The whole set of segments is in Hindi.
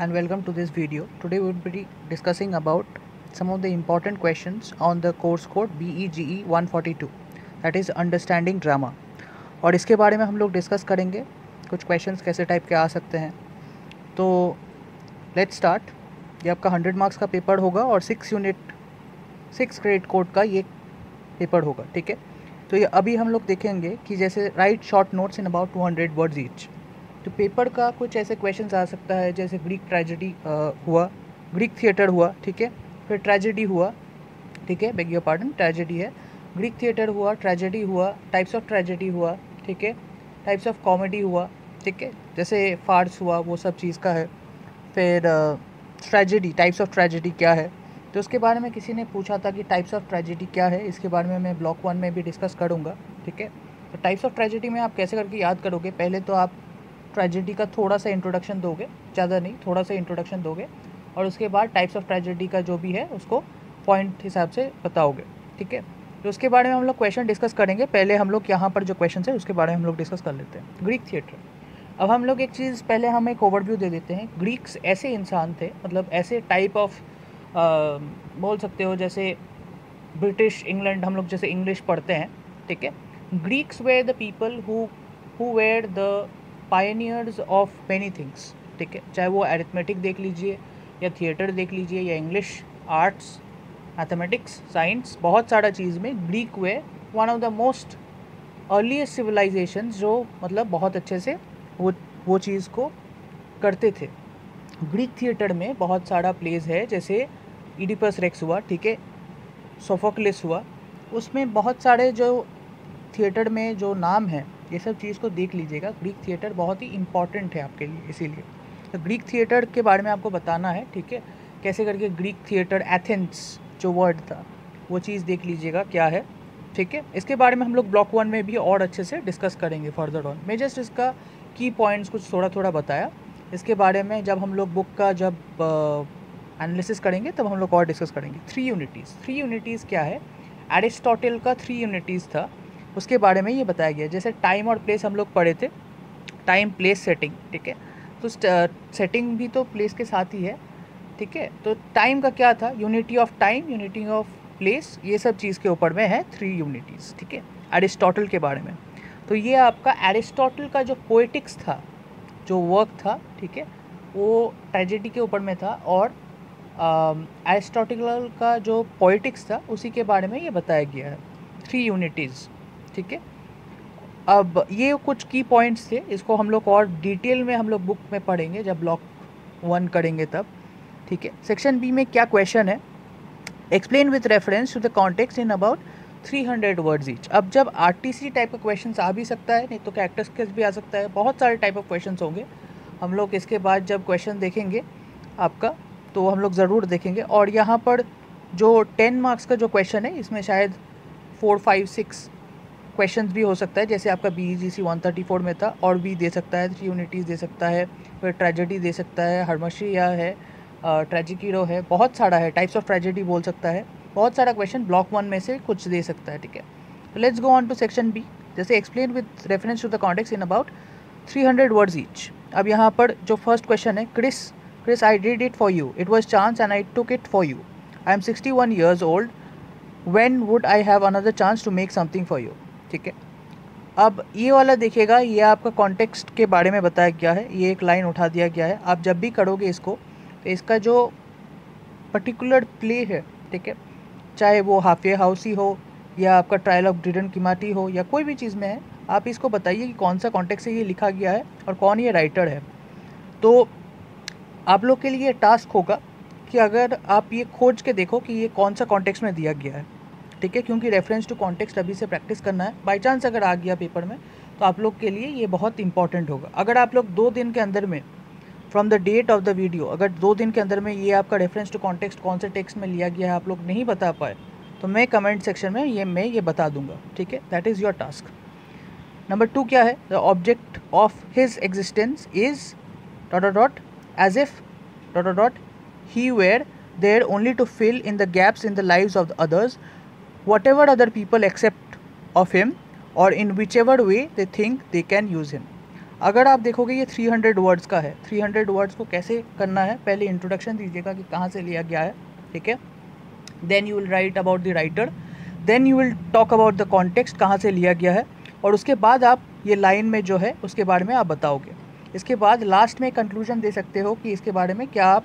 and welcome to this video. Today, we will be discussing about some of the important questions on the course code BEGE 142 that is, understanding drama और इसके बारे में हम लोग डिस्कस करेंगे, कुछ क्वेश्चंस कैसे टाइप के आ सकते हैं। तो लेट्स स्टार्ट ये आपका हंड्रेड मार्क्स का पेपर होगा और six unit six credit code का ये पेपर होगा, ठीक है? तो ये अभी हम लोग देखेंगे कि जैसे write short notes in about two hundred words each तो पेपर का कुछ ऐसे क्वेश्चंस आ सकता है, जैसे ग्रीक ट्रेजिडी हुआ। ग्रीक थिएटर हुआ, ठीक है? फिर ट्रेजिडी हुआ, ठीक है? बेग योर पार्डन ट्रेजिडी है। ग्रीक थिएटर हुआ ट्रेजिडी हुआ टाइप्स ऑफ़ ट्रेजिडी हुआ, ठीक है? टाइप्स ऑफ़ कॉमेडी हुआ, ठीक है? जैसे फार्स हुआ, वो सब चीज़ का है। फिर ट्रेजिडी टाइप्स ऑफ़ ट्रेजिडी क्या है? तो उसके बारे में किसी ने पूछा था कि टाइप्स ऑफ़ ट्रेजिडी क्या है? इसके बारे में मैं ब्लॉक वन में भी डिस्कस करूँगा, ठीक है? तो टाइप्स ऑफ़ ट्रेजिडी में आप कैसे करके याद करोगे? पहले तो आप ट्रेजिडी का थोड़ा सा इंट्रोडक्शन दोगे, ज़्यादा नहीं, थोड़ा सा इंट्रोडक्शन दोगे, और उसके बाद टाइप्स ऑफ़ ट्रेजिडी का जो भी है, उसको पॉइंट हिसाब से बताओगे, ठीक है? तो उसके बारे में हम लोग क्वेश्चन डिस्कस करेंगे। पहले हम लोग यहाँ पर जो क्वेश्चन है, उसके बारे में हम लोग डिस्कस कर लेते हैं। ग्रीक थिएटर अब हम लोग एक चीज़, पहले हम एक ओवरव्यू दे देते हैं। ग्रीक्स ऐसे इंसान थे मतलब ऐसे टाइप ऑफ़ बोल सकते हो जैसे ब्रिटिश इंग्लैंड हम लोग जैसे इंग्लिश पढ़ते हैं, ठीक है? Greeks were the people who who were the pioneers of many things ठीक है? चाहे वो एरिथमेटिक देख लीजिए, या थिएटर देख लीजिए, या इंग्लिश आर्ट्स मैथमेटिक्स साइंस बहुत सारा चीज़ में Greek were one of the most earliest civilisation जो मतलब बहुत अच्छे से वो वो चीज़ को करते थे। ग्रीक थिएटर में बहुत सारा प्लेस है, जैसे इडिपस रेक्स हुआ, ठीक है? सोफोक्लिस हुआ, उसमें बहुत सारे जो थिएटर में जो नाम है ये सब चीज़ को देख लीजिएगा। ग्रीक थिएटर बहुत ही इंपॉर्टेंट है आपके लिए, इसीलिए। तो ग्रीक थिएटर के बारे में आपको बताना है, ठीक है? कैसे करके ग्रीक थिएटर एथेंस जो वर्ड था, वो चीज़ देख लीजिएगा, क्या है, ठीक है? इसके बारे में हम लोग ब्लॉक वन में भी और अच्छे से डिस्कस करेंगे फर्दर ऑन मैं जस्ट इसका की पॉइंट्स कुछ थोड़ा थोड़ा बताया। इसके बारे में जब हम लोग बुक का जब एनालिसिस करेंगे, तब हम लोग और डिस्कस करेंगे। थ्री यूनिटीज़ थ्री यूनिटीज़ क्या है? एरिस्टोटल का थ्री यूनिटीज़ था। उसके बारे में ये बताया गया जैसे टाइम और प्लेस हम लोग पढ़े थे। टाइम प्लेस सेटिंग ठीक है? तो सेटिंग भी तो प्लेस के साथ ही है, ठीक है? तो टाइम का क्या था? Unity of time unity of place ये सब चीज़ के ऊपर में है थ्री यूनिटीज़ ठीक है? एरिस्टोटल के बारे में। तो ये आपका एरिस्टोटल का जो पोइटिक्स था, जो वर्क था, ठीक है? वो ट्रेजिडी के ऊपर में था और एरिस्टोटल का जो पोइटिक्स था, उसी के बारे में ये बताया गया है। थ्री यूनिटीज़ ठीक है? अब ये कुछ की पॉइंट्स थे, इसको हम लोग और डिटेल में हम लोग बुक में पढ़ेंगे जब ब्लॉक वन करेंगे तब, ठीक है? सेक्शन बी में क्या क्वेश्चन है? Explain with reference to the context in about 300 words each अब जब आरटीसी टाइप का क्वेश्चन आ भी सकता है, नहीं तो कैरेक्टर्स केस भी आ सकता है। बहुत सारे टाइप ऑफ़ क्वेश्चन होंगे। हम लोग इसके बाद जब क्वेश्चन देखेंगे आपका तो हम लोग ज़रूर देखेंगे। और यहाँ पर जो टेन मार्क्स का जो क्वेश्चन है, इसमें शायद फोर फाइव सिक्स क्वेश्चंस भी हो सकता है, जैसे आपका B G C one thirty four में था, और भी दे सकता है थ्री यूनिटीज़ दे सकता है, फिर ट्रेजेडी दे सकता है हरमशिया है ट्रेजिक हीरो है, बहुत सारा है टाइप्स ऑफ़ ट्रेजेडी बोल सकता है, बहुत सारा क्वेश्चन ब्लॉक वन में से कुछ दे सकता है, ठीक है? तो let's go on to section B जैसे explain with reference to the context in about three hundred words each अब यहाँ पर जो फ़र्स्ट क्वेश्चन है Chris Chris I did it for you it was chance and I took it for you I am sixty one years old when would I have another chance to make something for you ठीक है? अब ये वाला देखिएगा, ये आपका कॉन्टेक्स्ट के बारे में बताया गया है, ये एक लाइन उठा दिया गया है। आप जब भी करोगे इसको तो इसका जो पर्टिकुलर प्ले है, ठीक है? चाहे वो हाफिया हाउस ही हो, या आपका ट्रायल ऑफ़ डिडन किमाटी हो, या कोई भी चीज़ में है, आप इसको बताइए कि कौन सा कॉन्टेक्ट से ये लिखा गया है और कौन ये राइटर है। तो आप लोग के लिए टास्क होगा कि अगर आप ये खोज के देखो कि ये कौन सा कॉन्टेक्स्ट में दिया गया है। ठीक है, क्योंकि रेफरेंस टू कॉन्टेक्स्ट अभी से प्रैक्टिस करना है। बाई चांस अगर आ गया पेपर में तो आप लोग के लिए ये बहुत इंपॉर्टेंट होगा। अगर आप लोग दो दिन के अंदर में from the date of the video अगर दो दिन के अंदर में ये आपका रेफरेंस टू कॉन्टेक्स्ट कौन से टेक्स्ट में लिया गया है, आप लोग नहीं बता पाए तो मैं कमेंट सेक्शन में ये, मैं ये बता दूँगा। ठीक है? That is your task number two क्या है? The object of his existence is dot dot as if dot dot he were there only to fill in the gaps in the lives of the others whatever other people accept of him or in whichever way they think they can use him. अगर आप देखोगे ये 300 वर्ड्स का है 300 वर्ड्स को कैसे करना है? पहले इंट्रोडक्शन दीजिएगा कि कहाँ से लिया गया है, ठीक है? Then you will write about the writer then you will talk about the context कहाँ से लिया गया है? और उसके बाद आप ये लाइन में जो है, उसके बारे में आप बताओगे। इसके बाद लास्ट में कंक्लूजन दे सकते हो कि इसके बारे में क्या आप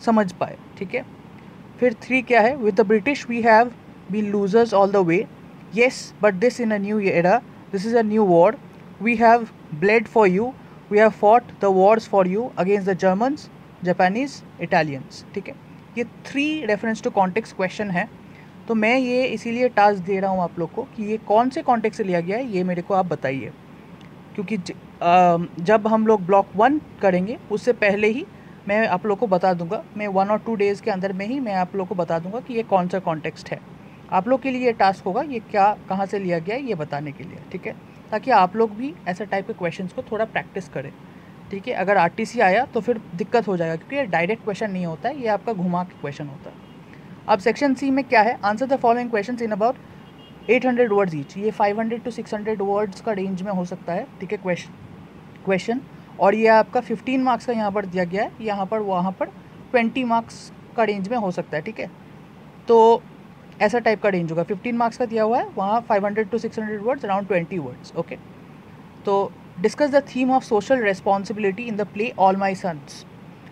समझ पाए, ठीक है? फिर थ्री क्या है? With the British we have be losers all the way yes but this in a new era this is a new war we have bled for you we have fought the wars for you against the Germans Japanese Italians ठीक है? ये three reference to context question है। तो मैं ये इसीलिए टास्क दे रहा हूँ आप लोग को कि ये कौन से कॉन्टेक्स से लिया गया है ये मेरे को आप बताइए। क्योंकि ज, आ, जब हम लोग ब्लॉक वन करेंगे उससे पहले ही मैं आप लोग को बता दूँगा, मैं वन और टू डेज़ के अंदर में ही मैं आप लोग को बता दूँगा कि ये कौन सा कॉन्टेक्स्ट है। आप लोग के लिए ये टास्क होगा, ये क्या, कहाँ से लिया गया है, ये बताने के लिए, ठीक है? ताकि आप लोग भी ऐसे टाइप के क्वेश्चंस को थोड़ा प्रैक्टिस करें, ठीक है? अगर आर आया तो फिर दिक्कत हो जाएगा, क्योंकि ये डायरेक्ट क्वेश्चन नहीं होता है, ये आपका घुमा के क्वेश्चन होता है। अब सेक्शन सी में क्या है? Answer the following question in about 800 words each ये 500 टू 600 वर्ड्स का रेंज में हो सकता है, ठीक है? क्वेश्चन क्वेश्चन और ये आपका 15 मार्क्स का यहाँ पर दिया गया है। यहाँ पर वहाँ पर 20 मार्क्स का रेंज में हो सकता है ठीक है? तो ऐसा टाइप का रेंज होगा। 15 मार्क्स का दिया हुआ है वहाँ 500 to 600 words around 20 words okay तो discuss the theme of social responsibility in the play All My Sons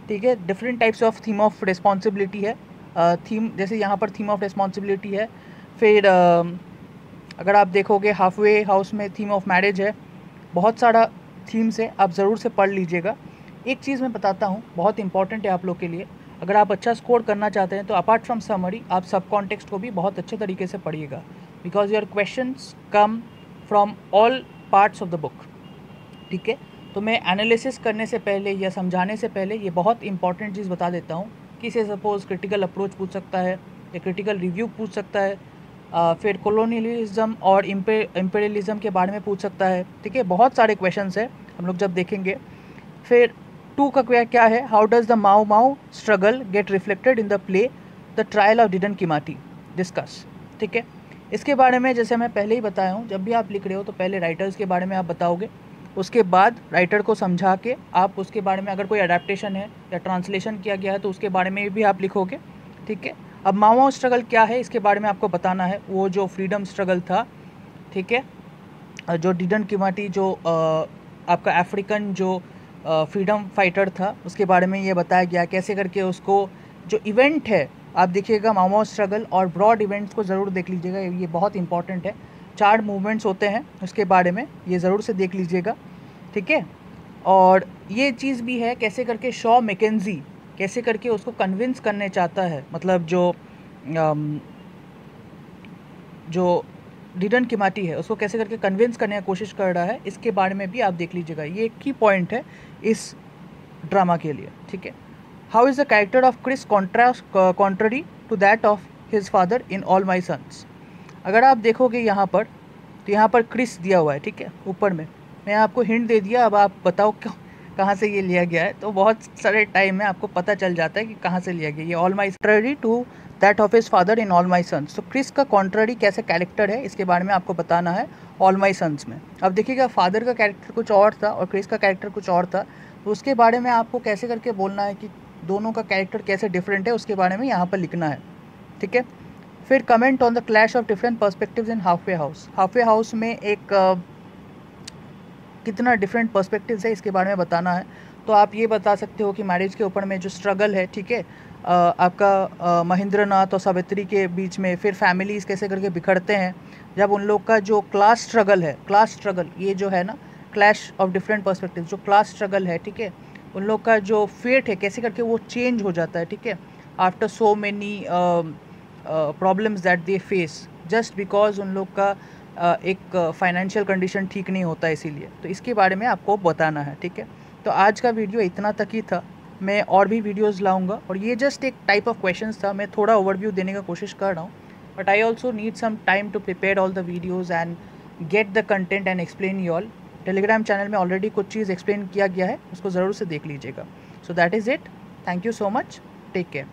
ठीक है? Different types of theme of responsibility है। थीम uh, जैसे यहाँ पर थीम ऑफ़ रिस्पॉन्सिबिलिटी है फिर uh, अगर आप देखोगे हाफ़ वे हाउस में थीम ऑफ़ मैरिज है। बहुत सारा थीम्स है आप ज़रूर से पढ़ लीजिएगा। एक चीज़ मैं बताता हूँ, बहुत इंपॉर्टेंट है आप लोग के लिए। अगर आप अच्छा स्कोर करना चाहते हैं तो अपार्ट फ्रॉम समरी आप सब कॉन्टेक्स्ट को भी बहुत अच्छे तरीके से पढ़िएगा। Because your question come from all parts of the book ठीक है? तो मैं एनालिसिस करने से पहले या समझाने से पहले ये बहुत इंपॉर्टेंट चीज़ बता देता हूँ। कि इसे सपोज़ क्रिटिकल अप्रोच पूछ सकता है या क्रिटिकल रिव्यू पूछ सकता है फिर कॉलोनियलिज्म और इम्पेरियलिज्म के बारे में पूछ सकता है। ठीक है? बहुत सारे क्वेश्चन है, हम लोग जब देखेंगे। फिर टू का क्या है? How does the Mau Mau struggle get reflected in the play the Trial of Dedan Kimathi discuss ठीक है? इसके बारे में जैसे मैं पहले ही बताया हूँ, जब भी आप लिख रहे हो तो पहले राइटर्स के बारे में आप बताओगे। उसके बाद राइटर को समझा के आप उसके बारे में अगर कोई अडेप्टशन है या ट्रांसलेशन किया गया है तो उसके बारे में भी आप लिखोगे। ठीक है? अब माओ स्ट्रगल क्या है, इसके बारे में आपको बताना है। वो जो फ्रीडम स्ट्रगल था, ठीक है? जो डिडन किमाटी जो आपका अफ्रीकन जो फ्रीडम फाइटर था, उसके बारे में ये बताया गया। कैसे करके उसको जो इवेंट है, आप देखिएगा माओ स्ट्रगल और ब्रॉड इवेंट्स को ज़रूर देख लीजिएगा। ये बहुत इंपॉर्टेंट है। चार मूवमेंट्स होते हैं, उसके बारे में ये ज़रूर से देख लीजिएगा, ठीक है? और ये चीज़ भी है, कैसे करके शॉ मैकेजी कैसे करके उसको कन्विंस करने चाहता है? मतलब जो जो डिडन की माटी है, उसको कैसे करके कन्विंस करने की कोशिश कर रहा है, इसके बारे में भी आप देख लीजिएगा। ये एक की पॉइंट है इस ड्रामा के लिए, ठीक है? How is the character of Chris contrast contrary to that of his father in All My Sons अगर आप देखोगे यहाँ पर तो यहाँ पर क्रिस दिया हुआ है, ठीक है? ऊपर में। मैं आपको हिंट दे दिया, अब आप बताओ क्यों? कहाँ से ये लिया गया है? तो बहुत सारे टाइम में आपको पता चल जाता है कि कहाँ से लिया गया ये all my story to that of his father in all my sons तो क्रिस का कॉन्ट्ररी कैसे कैरेक्टर है? इसके बारे में आपको बताना है ऑल माई सन्स में। अब देखिएगा फादर का कैरेक्टर कुछ और था और क्रिस का कैरेक्टर कुछ और था। तो उसके बारे में आपको कैसे करके बोलना है कि दोनों का कैरेक्टर कैसे डिफरेंट है, उसके बारे में यहाँ पर लिखना है। ठीक है? फिर comment on the clash of different perspectives in Halfway House Halfway House में एक कितना डिफरेंट पर्सपेक्टिव है, इसके बारे में बताना है। तो आप ये बता सकते हो कि मैरिज के ऊपर में जो स्ट्रगल है, ठीक है आपका महेंद्र नाथ और सावित्री के बीच में, फिर फैमिलीज़ कैसे करके बिखरते हैं, जब उन लोग का जो क्लास स्ट्रगल है क्लास स्ट्रगल ये जो है ना क्लैश ऑफ़ डिफरेंट पर्सपेक्टिव जो क्लास स्ट्रगल है, ठीक है, उन लोग का जो फेट है, कैसे करके वो चेंज हो जाता है, ठीक है after so many problems that they face just because उन लोग का एक फाइनेंशियल कंडीशन ठीक नहीं होता इसीलिए। तो इसके बारे में आपको बताना है, ठीक है? तो आज का वीडियो इतना तक ही था। मैं और भी वीडियोस लाऊँगा और ये जस्ट एक टाइप ऑफ़ क्वेश्चंस था। मैं थोड़ा ओवरव्यू देने का कोशिश कर रहा हूँ। But I also need some time to prepare all the videos and get the content and explain you all Telegram channel में ऑलरेडी कुछ चीज़ एक्सप्लेन किया गया है, उसको ज़रूर से देख लीजिएगा। So that is it thank you so much take care